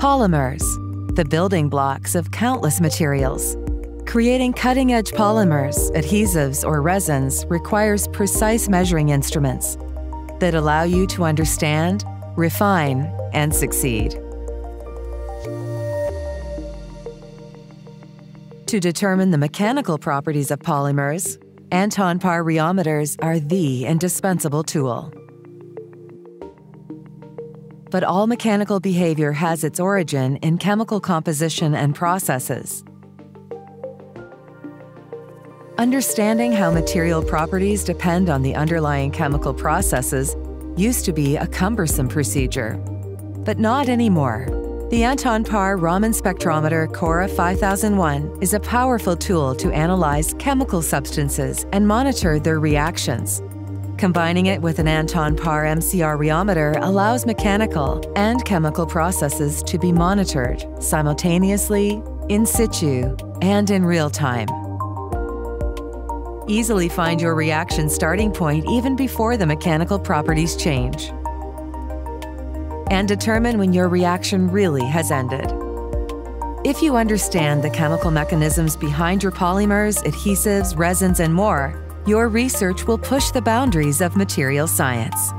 Polymers, the building blocks of countless materials. Creating cutting edge polymers, adhesives, or resins requires precise measuring instruments that allow you to understand, refine, and succeed. To determine the mechanical properties of polymers, Anton Paar rheometers are the indispensable tool. But all mechanical behavior has its origin in chemical composition and processes. Understanding how material properties depend on the underlying chemical processes used to be a cumbersome procedure. But not anymore. The Anton Paar Raman Spectrometer Cora 5001 is a powerful tool to analyze chemical substances and monitor their reactions. Combining it with an Anton Paar MCR rheometer allows mechanical and chemical processes to be monitored simultaneously, in situ, and in real time. Easily find your reaction starting point even before the mechanical properties change. And determine when your reaction really has ended. If you understand the chemical mechanisms behind your polymers, adhesives, resins, and more, your research will push the boundaries of material science.